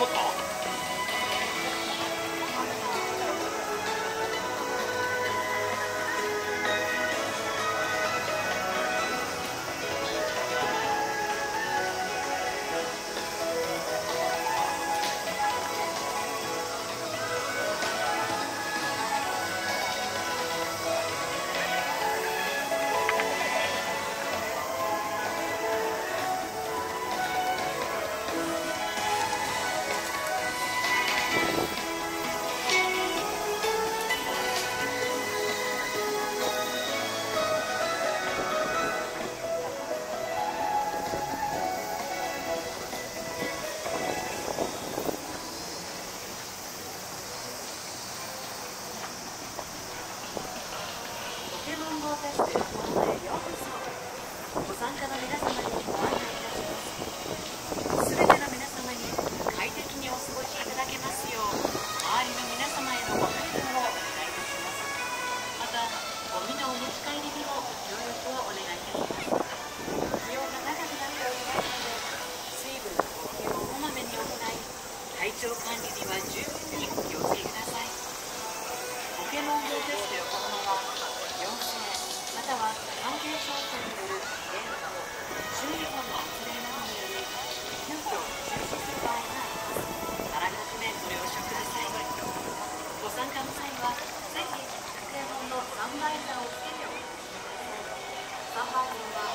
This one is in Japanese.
もっ。ご参加の皆様に車は関係省庁による現行周囲の発令などにより急遽中止する場合があります。700メートル食くださご参加の際は是非100円分の販売バをつけておくださいは